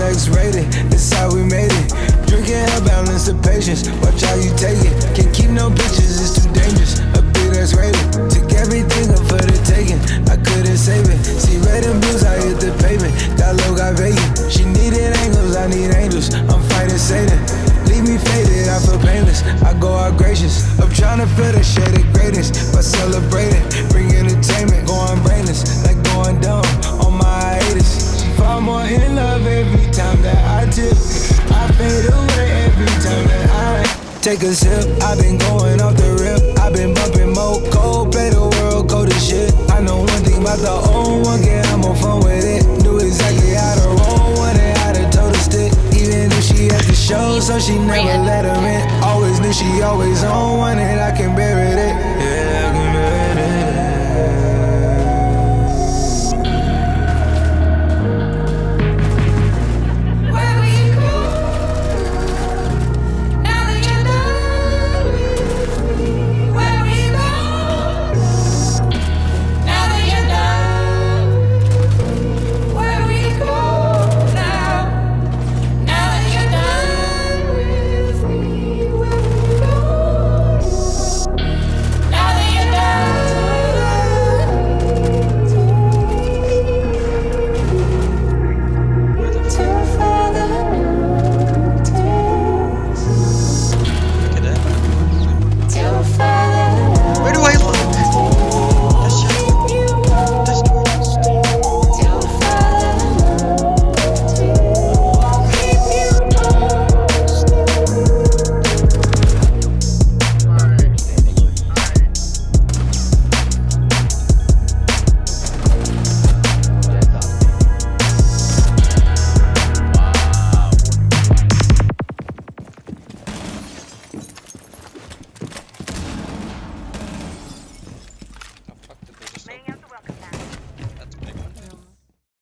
X-rated, this how we made it. Drinking hell balance the patience, watch how you take it. Can't keep no bitches, it's too dangerous. A big that's rated, took everything up for the taking. I couldn't save it. See red and blues, I hit the pavement. Got low, got vacant. She needed angles, I need angels. I'm fighting Satan. Leave me faded, I feel painless. I go out gracious. I'm trying to feel the shade of greatness by celebrating. Take a sip. I've been going off the rip. I've been bumping more cold, play the world go as shit. I know one thing about the old one, get have more fun with it. Knew exactly how to roll one and how to toe the stick. Even if she at the show, so she never let her in. Always knew she always on one and I can.